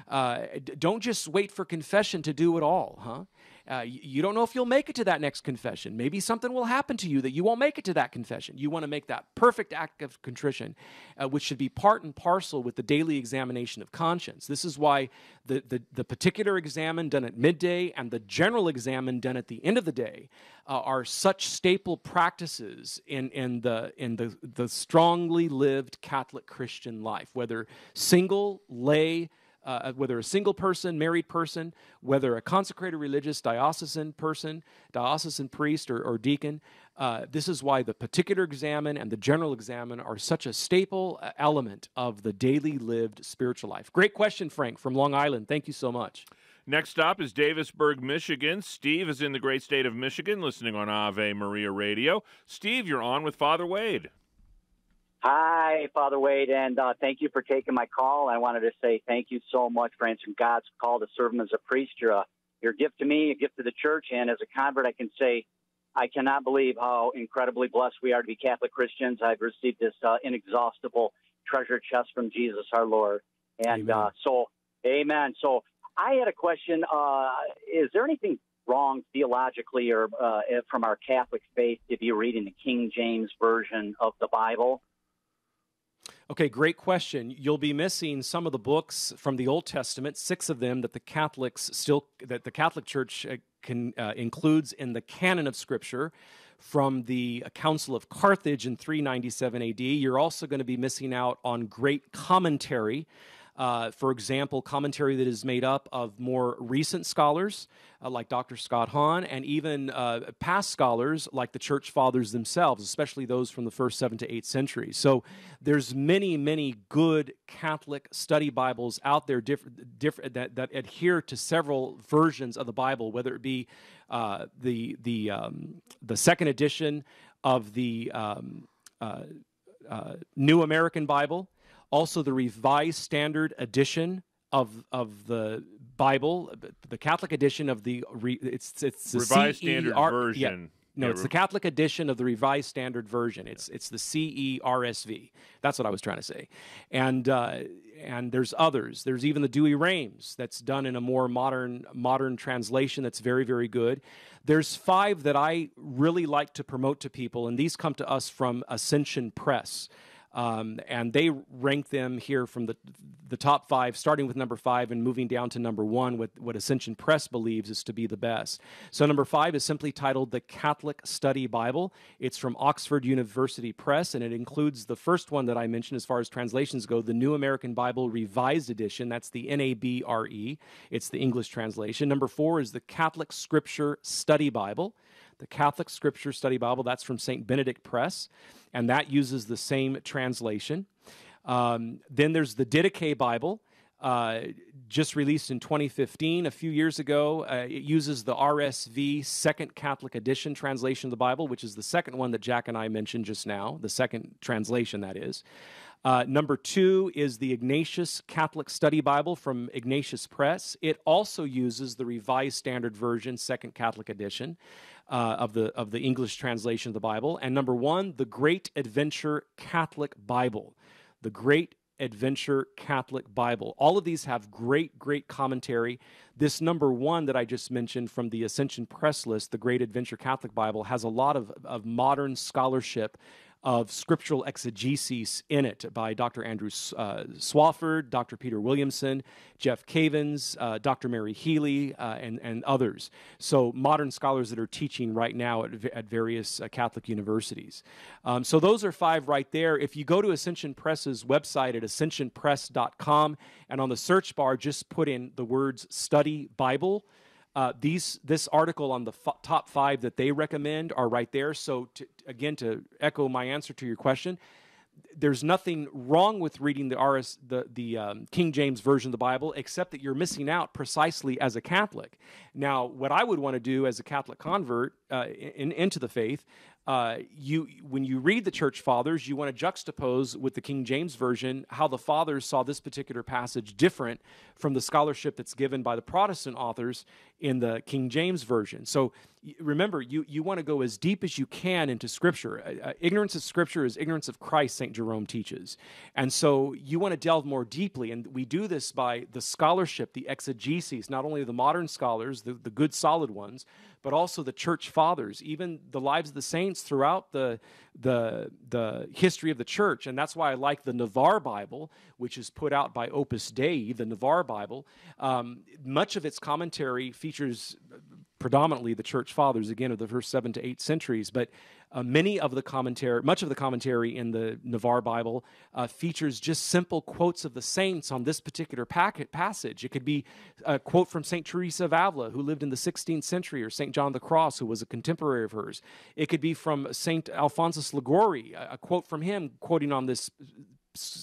Uh, don't just wait for confession to do it all, huh? Uh, you don't know if you'll make it to that next confession. Maybe something will happen to you that you won't make it to that confession. You want to make that perfect act of contrition, uh, which should be part and parcel with the daily examination of conscience. This is why the, the, the particular examen done at midday and the general examen done at the end of the day uh, are such staple practices in, in, the, in the, the strongly lived Catholic Christian life, whether single, lay, uh, whether a single person, married person, whether a consecrated religious diocesan person, diocesan priest, or, or deacon. Uh, this is why the particular examen and the general examen are such a staple uh, element of the daily lived spiritual life. Great question, Frank, from Long Island. Thank you so much. Next stop is Davisburg, Michigan. Steve is in the great state of Michigan listening on Ave Maria Radio. Steve, you're on with Father Wade. Hi, Father Wade, and uh, thank you for taking my call. I wanted to say thank you so much for answering God's call to serve Him as a priest. You're a, you're a gift to me, a gift to the church, and as a convert, I can say I cannot believe how incredibly blessed we are to be Catholic Christians. I've received this uh, inexhaustible treasure chest from Jesus our Lord. And uh, so, amen. So I had a question. Uh, is there anything wrong theologically or uh, from our Catholic faith to be reading the King James Version of the Bible? Okay, great question. You'll be missing some of the books from the Old Testament, six of them that the Catholics still that the Catholic Church uh, can, uh, includes in the canon of Scripture from the Council of Carthage in 397 AD. You're also going to be missing out on great commentary uh, for example, commentary that is made up of more recent scholars uh, like Dr. Scott Hahn and even uh, past scholars like the church fathers themselves, especially those from the first seven to eight centuries. So there's many, many good Catholic study Bibles out there diff- diff- that, that, adhere to several versions of the Bible, whether it be uh, the, the, um, the second edition of the um, uh, uh, New American Bible also the Revised Standard Edition of of the Bible, the Catholic edition of the it's it's the Revised C-E-R- Standard Version. Yeah, no, yeah, it's the Catholic edition of the Revised Standard Version. It's it's the CERSV. That's what I was trying to say, and uh, and there's others. There's even the Douay-Rheims that's done in a more modern modern translation that's very very good. There's five that I really like to promote to people, and these come to us from Ascension Press. Um, and they rank them here from the the top five, starting with number five and moving down to number one, with what Ascension Press believes is to be the best. So number five is simply titled the Catholic Study Bible. It's from Oxford University Press, and it includes the first one that I mentioned as far as translations go, the New American Bible Revised Edition. That's the NABRE. It's the English translation. Number four is the Catholic Scripture Study Bible the Catholic Scripture Study Bible. That's from St. Benedict Press, and that uses the same translation. Um, then there's the Didache Bible. Uh, just released in 2015, a few years ago. Uh, it uses the RSV Second Catholic Edition translation of the Bible, which is the second one that Jack and I mentioned just now, the second translation, that is. Uh, number two is the Ignatius Catholic Study Bible from Ignatius Press. It also uses the Revised Standard Version, Second Catholic Edition uh, of the of the English translation of the Bible. And number one, the Great Adventure Catholic Bible, the Great Adventure Catholic Bible. All of these have great, great commentary. This number one that I just mentioned from the Ascension Press list, the Great Adventure Catholic Bible, has a lot of, of modern scholarship of scriptural exegesis in it by Dr. Andrew uh, Swafford, Dr. Peter Williamson, Jeff Cavins, uh, Dr. Mary Healy, uh, and, and others. So, modern scholars that are teaching right now at, at various uh, Catholic universities. Um, so, those are five right there. If you go to Ascension Press's website at ascensionpress.com and on the search bar, just put in the words study Bible uh, these this article on the f- top five that they recommend are right there. So to, again, to echo my answer to your question, there's nothing wrong with reading the RS the the um, King James version of the Bible, except that you're missing out precisely as a Catholic. Now, what I would want to do as a Catholic convert uh, in, into the faith uh, you when you read the church fathers, you want to juxtapose with the King James version how the fathers saw this particular passage different from the scholarship that's given by the Protestant authors in the King James version. So remember, you you want to go as deep as you can into Scripture. Uh, uh, ignorance of Scripture is ignorance of Christ. Saint Jerome teaches, and so you want to delve more deeply, and we do this by the scholarship, the exegesis, not only the modern scholars, the, the good solid ones but also the church fathers, even the lives of the saints throughout the, the, the history of the church. And that's why I like the Navarre Bible, which is put out by Opus Dei, the Navarre Bible. Um, much of its commentary features predominantly the church fathers, again, of the first seven to eight centuries, but uh, many of the commentary, much of the commentary in the Navarre Bible uh, features just simple quotes of the saints on this particular packet, passage. It could be a quote from St. Teresa of Avila, who lived in the 16th century, or St. John the Cross, who was a contemporary of hers. It could be from St. Alphonsus Liguori, a, a quote from him quoting on this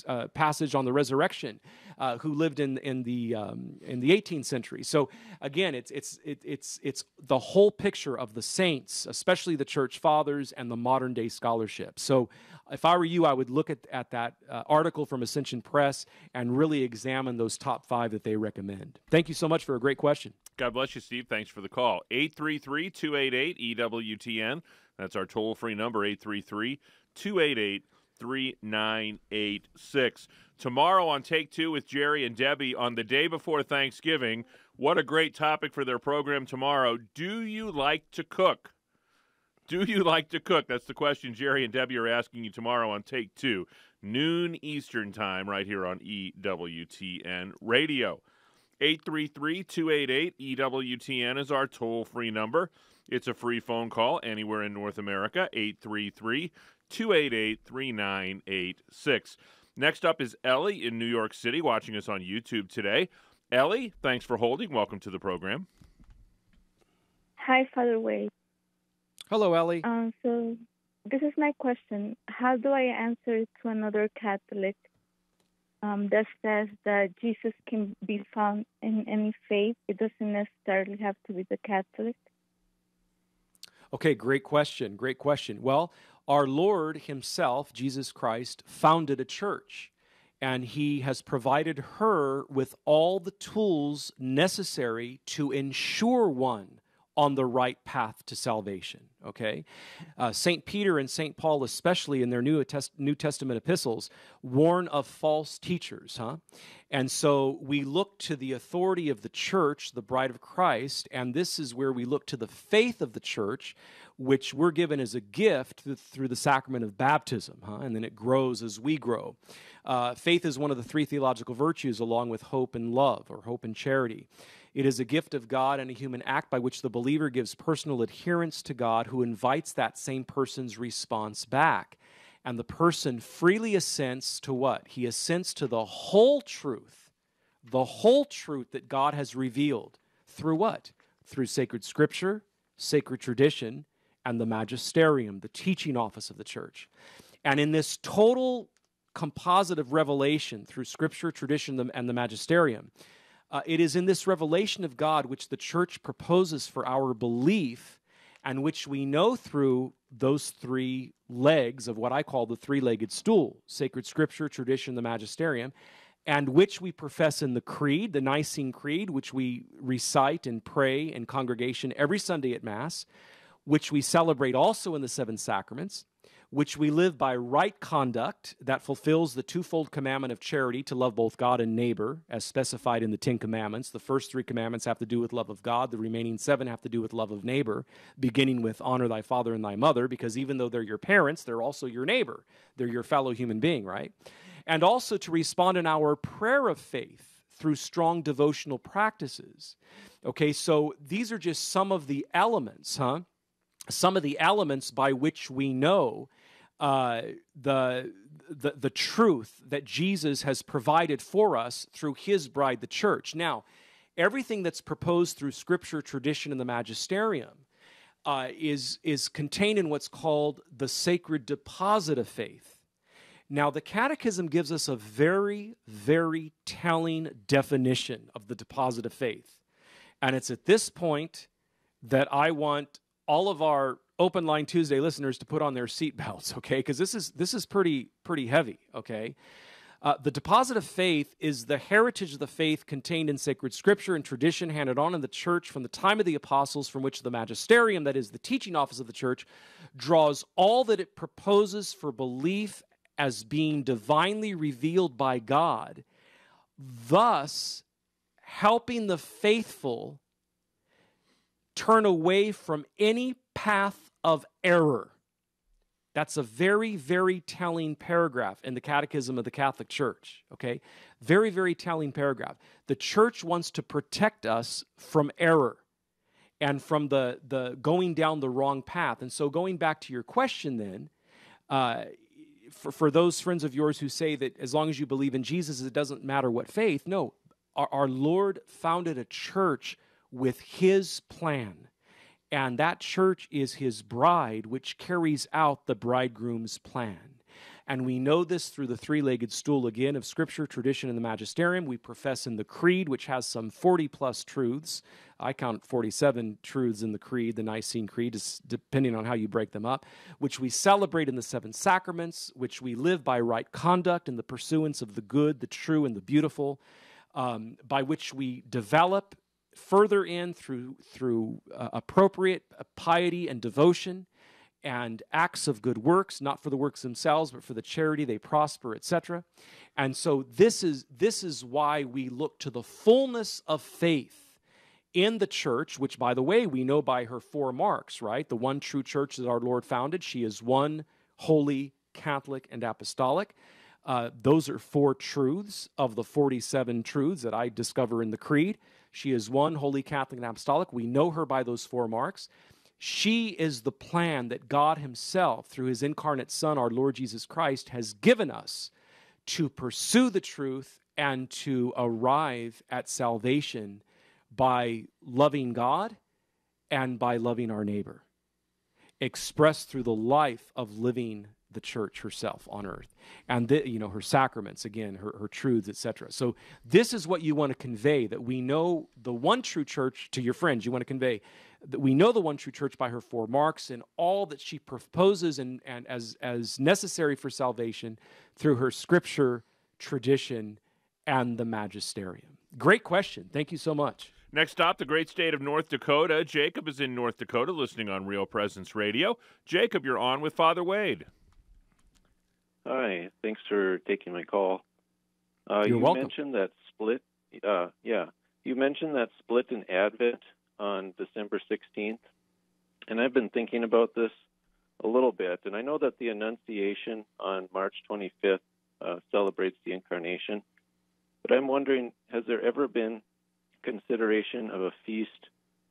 uh, passage on the resurrection, uh, who lived in in the um, in the 18th century. So again, it's it's it, it's it's the whole picture of the saints, especially the church fathers and the modern day scholarship. So if I were you, I would look at at that uh, article from Ascension Press and really examine those top five that they recommend. Thank you so much for a great question. God bless you, Steve. Thanks for the call. 833 288 EWTN. That's our toll free number, 833 288 3986. Tomorrow on Take Two with Jerry and Debbie on the day before Thanksgiving. What a great topic for their program tomorrow. Do you like to cook? Do you <laughs> like to cook? That's the question Jerry and Debbie are asking you tomorrow on Take Two, noon Eastern Time, right here on EWTN Radio. 833 288 EWTN is our toll free number. It's a free phone call anywhere in North America, 833 288 3986. Next up is Ellie in New York City watching us on YouTube today. Ellie, thanks for holding. Welcome to the program. Hi, Father Wade. Hello, Ellie. Um, so, this is my question. How do I answer to another Catholic um, that says that Jesus can be found in any faith? It doesn't necessarily have to be the Catholic. Okay, great question. Great question. Well, our Lord Himself, Jesus Christ, founded a church, and He has provided her with all the tools necessary to ensure one on the right path to salvation. Okay, uh, Saint Peter and Saint Paul, especially in their New, New Testament epistles, warn of false teachers. Huh? And so we look to the authority of the church, the bride of Christ, and this is where we look to the faith of the church, which we're given as a gift through the sacrament of baptism, huh? and then it grows as we grow. Uh, faith is one of the three theological virtues, along with hope and love, or hope and charity. It is a gift of God and a human act by which the believer gives personal adherence to God, who invites that same person's response back. And the person freely assents to what? He assents to the whole truth, the whole truth that God has revealed. Through what? Through sacred scripture, sacred tradition, and the magisterium, the teaching office of the church. And in this total composite of revelation through scripture, tradition, and the magisterium, uh, it is in this revelation of God which the church proposes for our belief and which we know through those three legs of what I call the three legged stool sacred scripture, tradition, the magisterium, and which we profess in the Creed, the Nicene Creed, which we recite and pray in congregation every Sunday at Mass which we celebrate also in the seven sacraments, which we live by right conduct that fulfills the twofold commandment of charity to love both God and neighbor, as specified in the Ten Commandments. The first three commandments have to do with love of God, the remaining seven have to do with love of neighbor, beginning with honor thy father and thy mother, because even though they're your parents, they're also your neighbor. They're your fellow human being, right? And also to respond in our prayer of faith through strong devotional practices. Okay, so these are just some of the elements, huh? Some of the elements by which we know uh, the, the, the truth that Jesus has provided for us through his bride, the church. Now, everything that's proposed through scripture, tradition, and the magisterium uh, is, is contained in what's called the sacred deposit of faith. Now, the Catechism gives us a very, very telling definition of the deposit of faith. And it's at this point that I want all of our open line Tuesday listeners to put on their seatbelts, <laughs> okay? Because this is this is pretty pretty heavy, okay? Uh, the deposit of faith is the heritage of the faith contained in sacred scripture and tradition handed on in the church from the time of the apostles, from which the magisterium, that is the teaching office of the church, draws all that it proposes for belief as being divinely revealed by God, thus helping the faithful turn away from any path of error. That's a very, very telling paragraph in the Catechism of the Catholic Church. Okay? Very, very telling paragraph. The church wants to protect us from error and from the, the going down the wrong path. And so, going back to your question, then, uh, for, for those friends of yours who say that as long as you believe in Jesus, it doesn't matter what faith, no. Our, our Lord founded a church with his plan. And that church is his bride, which carries out the bridegroom's plan. And we know this through the three legged stool again of scripture, tradition, and the magisterium. We profess in the creed, which has some 40 plus truths. I count 47 truths in the creed, the Nicene Creed, depending on how you break them up, which we celebrate in the seven sacraments, which we live by right conduct in the pursuance of the good, the true, and the beautiful, um, by which we develop further in through through uh, appropriate piety and devotion and acts of good works not for the works themselves but for the charity they prosper etc and so this is this is why we look to the fullness of faith in the church which by the way we know by her four marks right? The one true church that our lord founded. She is one holy catholic and apostolic. Uh, those are four truths of the 47 truths that i discover in the creed she is one, holy Catholic and apostolic. We know her by those four marks. She is the plan that God Himself, through His incarnate Son, our Lord Jesus Christ, has given us to pursue the truth and to arrive at salvation by loving God and by loving our neighbor, expressed through the life of living the church herself on earth and the, you know her sacraments again her, her truths etc so this is what you want to convey that we know the one true church to your friends you want to convey that we know the one true church by her four marks and all that she proposes and, and as, as necessary for salvation through her scripture tradition and the magisterium great question thank you so much Next stop, the great state of North Dakota. Jacob is in North Dakota listening on Real Presence Radio. Jacob, you're on with Father Wade. Hi, thanks for taking my call. Uh, You're you welcome. mentioned that split. Uh, yeah, you mentioned that split in Advent on December 16th, and I've been thinking about this a little bit. And I know that the Annunciation on March 25th uh, celebrates the Incarnation, but I'm wondering, has there ever been consideration of a feast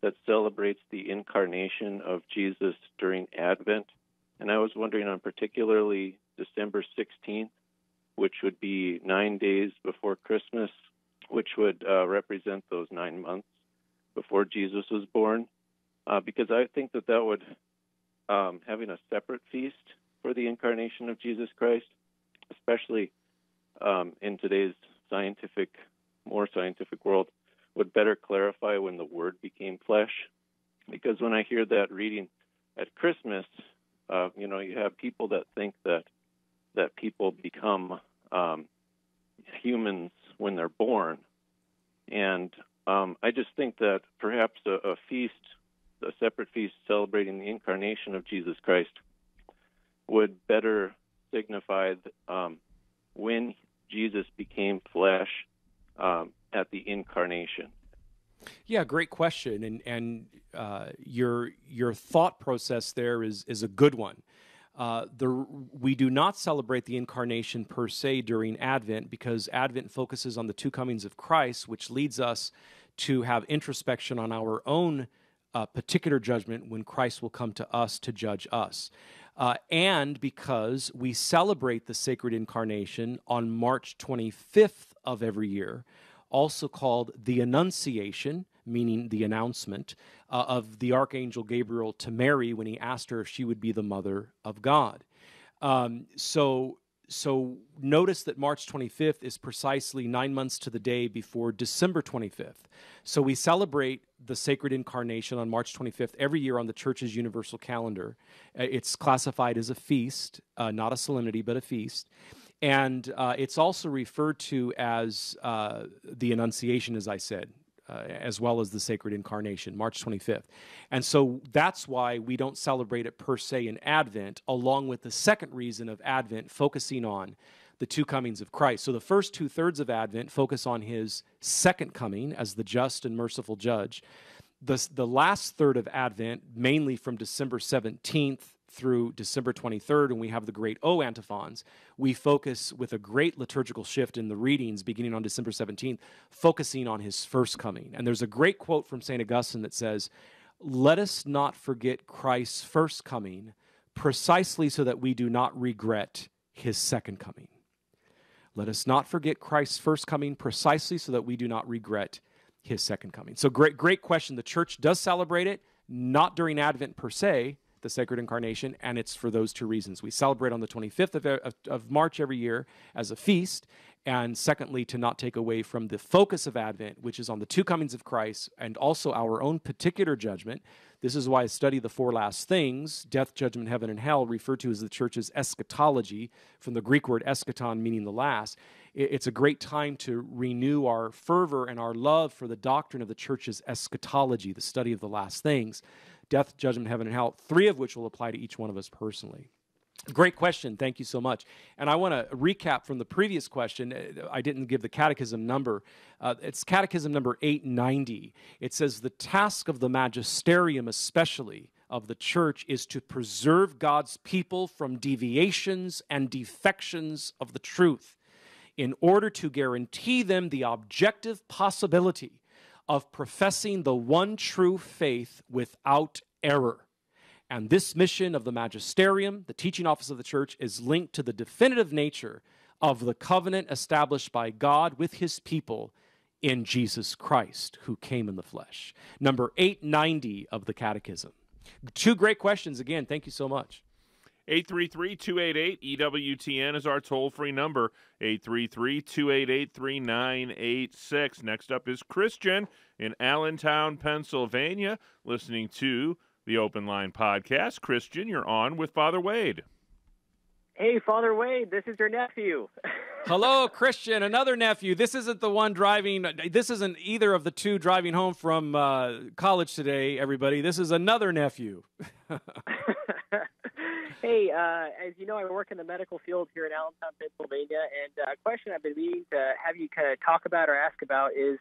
that celebrates the incarnation of Jesus during Advent? And I was wondering on particularly December 16th, which would be nine days before Christmas, which would uh, represent those nine months before Jesus was born. Uh, because I think that that would, um, having a separate feast for the incarnation of Jesus Christ, especially um, in today's scientific, more scientific world, would better clarify when the Word became flesh. Because when I hear that reading at Christmas, uh, you know, you have people that think that that people become um, humans when they're born, and um, I just think that perhaps a, a feast, a separate feast celebrating the incarnation of Jesus Christ, would better signify um, when Jesus became flesh um, at the incarnation. Yeah, great question, and and uh, your your thought process there is is a good one. Uh, the, we do not celebrate the incarnation per se during Advent because Advent focuses on the two comings of Christ, which leads us to have introspection on our own uh, particular judgment when Christ will come to us to judge us. Uh, and because we celebrate the sacred incarnation on March 25th of every year, also called the Annunciation, meaning the announcement uh, of the Archangel Gabriel to Mary when he asked her if she would be the mother of God. Um, so, so notice that March 25th is precisely nine months to the day before December 25th. So we celebrate the sacred incarnation on March 25th every year on the church's universal calendar. Uh, It's classified as a feast, uh, not a solemnity, but a feast. And uh, it's also referred to as uh, the Annunciation, as I said, uh, as well as the Sacred Incarnation, March 25th. And so that's why we don't celebrate it per se in Advent, along with the second reason of Advent focusing on the two comings of Christ. So the first two thirds of Advent focus on his second coming as the just and merciful judge. The, the last third of Advent, mainly from December 17th through December 23rd, when we have the great O antiphons, we focus with a great liturgical shift in the readings beginning on December 17th, focusing on his first coming. And there's a great quote from St. Augustine that says, Let us not forget Christ's first coming, precisely so that we do not regret his second coming. Let us not forget Christ's first coming, precisely so that we do not regret his second coming. So, great, great question. The church does celebrate it, not during Advent per se, the Sacred Incarnation, and it's for those two reasons. We celebrate on the 25th of, of, of March every year as a feast, and secondly, to not take away from the focus of Advent, which is on the two comings of Christ and also our own particular judgment. This is why I study the four last things death, judgment, heaven, and hell, referred to as the church's eschatology, from the Greek word eschaton, meaning the last. it's a great time to renew our fervor and our love for the doctrine of the church's eschatology, the study of the last things death, judgment, heaven, and hell, three of which will apply to each one of us personally. Great question. Thank you so much. And I want to recap from the previous question. I didn't give the catechism number. Uh, it's catechism number 890. It says, The task of the magisterium, especially of the church, is to preserve God's people from deviations and defections of the truth in order to guarantee them the objective possibility of professing the one true faith without error. And this mission of the magisterium, the teaching office of the church, is linked to the definitive nature of the covenant established by God with his people in Jesus Christ, who came in the flesh. Number 890 of the Catechism. Two great questions again. Thank you so much. 833 288 EWTN is our toll free number. 833 288 3986. Next up is Christian in Allentown, Pennsylvania, listening to the Open Line podcast. Christian, you're on with Father Wade. Hey, Father Wade, this is your nephew. <laughs> Hello, Christian, another nephew. This isn't the one driving, this isn't either of the two driving home from uh, college today, everybody. This is another nephew. <laughs> <laughs> hey, uh, as you know, I work in the medical field here in Allentown, Pennsylvania, and uh, a question I've been meaning to have you kind of talk about or ask about is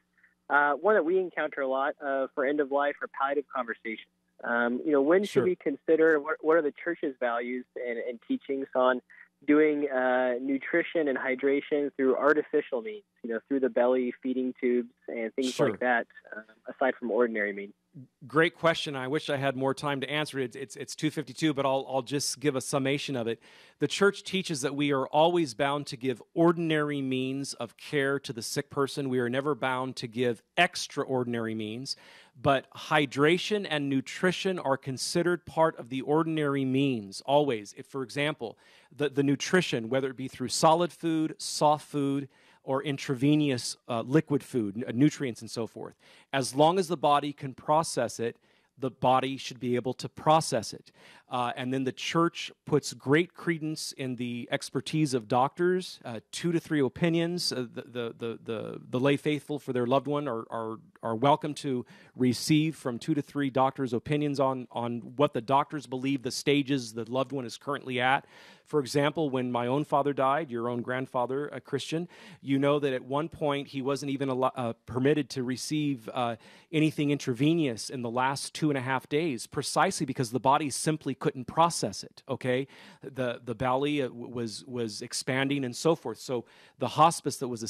uh, one that we encounter a lot uh, for end of life or palliative conversations. Um, you know, when should we consider what, what are the church's values and, and teachings on doing uh, nutrition and hydration through artificial means, you know, through the belly, feeding tubes, and things Sure. like that, um, aside from ordinary means? Great question. I wish I had more time to answer it. It's, it's 252, but I'll, I'll just give a summation of it. The church teaches that we are always bound to give ordinary means of care to the sick person. We are never bound to give extraordinary means, but hydration and nutrition are considered part of the ordinary means always. If, for example, the, the nutrition, whether it be through solid food, soft food, or intravenous uh, liquid food, n- nutrients, and so forth. As long as the body can process it, the body should be able to process it. Uh, and then the church puts great credence in the expertise of doctors, uh, two to three opinions. Uh, the, the, the, the, the lay faithful for their loved one are, are, are welcome to receive from two to three doctors' opinions on, on what the doctors believe the stages the loved one is currently at. For example, when my own father died, your own grandfather, a Christian, you know that at one point he wasn't even allo- uh, permitted to receive uh, anything intravenous in the last two and a half days, precisely because the body simply couldn't process it. Okay, the the belly uh, was was expanding and so forth. So the hospice that was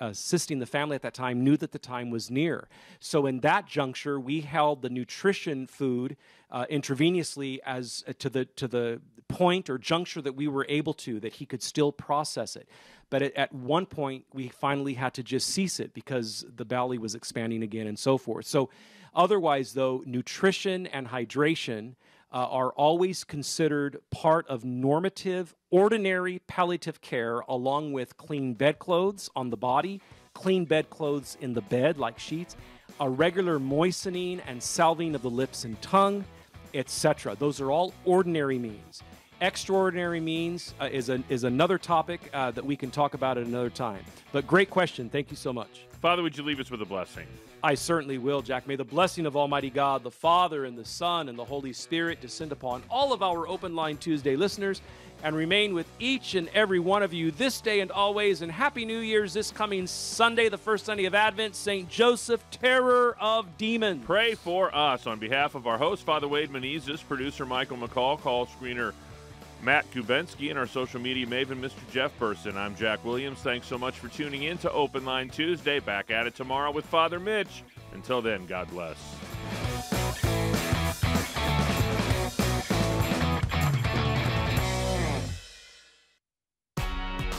assisting the family at that time knew that the time was near. So in that juncture, we held the nutrition food uh, intravenously as uh, to the to the point or juncture that we were able to that he could still process it but at, at one point we finally had to just cease it because the belly was expanding again and so forth so otherwise though nutrition and hydration uh, are always considered part of normative ordinary palliative care along with clean bedclothes on the body clean bedclothes in the bed like sheets a regular moistening and salving of the lips and tongue etc. Those are all ordinary means. Extraordinary means uh, is, a, is another topic uh, that we can talk about at another time. But great question. Thank you so much. Father, would you leave us with a blessing? I certainly will, Jack. May the blessing of Almighty God, the Father, and the Son, and the Holy Spirit descend upon all of our Open Line Tuesday listeners and remain with each and every one of you this day and always. And Happy New Year's this coming Sunday, the first Sunday of Advent, St. Joseph, Terror of Demons. Pray for us on behalf of our host, Father Wade Menezes, producer Michael McCall, call screener Matt Kubensky, and our social media maven, Mr. Jeff Burson. I'm Jack Williams. Thanks so much for tuning in to Open Line Tuesday. Back at it tomorrow with Father Mitch. Until then, God bless.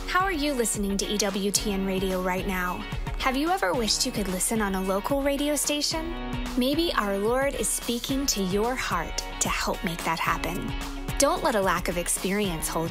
How are you listening to EWTN radio right now? Have you ever wished you could listen on a local radio station? Maybe our Lord is speaking to your heart to help make that happen. Don't let a lack of experience hold